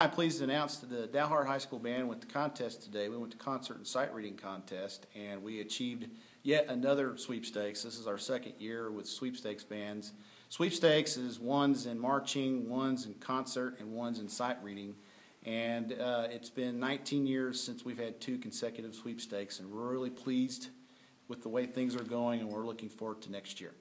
I'm pleased to announce that the Dalhart High School Band went to contest today. We went to concert and sight reading contest, and we achieved yet another sweepstakes. This is our second year with sweepstakes bands. Sweepstakes is ones in marching, ones in concert, and ones in sight reading. And uh, it's been 19 years since we've had two consecutive sweepstakes, and we're really pleased with the way things are going, and we're looking forward to next year.